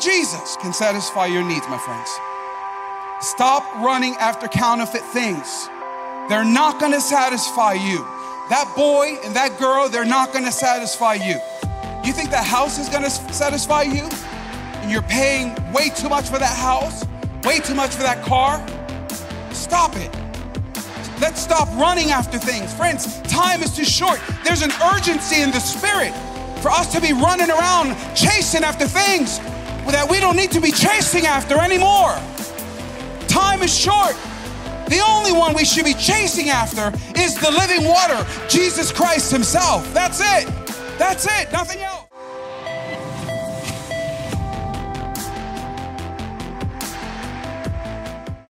Jesus can satisfy your needs, my friends. Stop running after counterfeit things. They're not gonna satisfy you. That boy and that girl, they're not gonna satisfy you. You think that house is gonna satisfy you? And you're paying way too much for that house, way too much for that car? Stop it. Let's stop running after things. Friends, time is too short. There's an urgency in the spirit for us to be running around chasing after things that we don't need to be chasing after anymore. Time is short. The only one we should be chasing after is the living water, Jesus Christ Himself. That's it. That's it. Nothing else.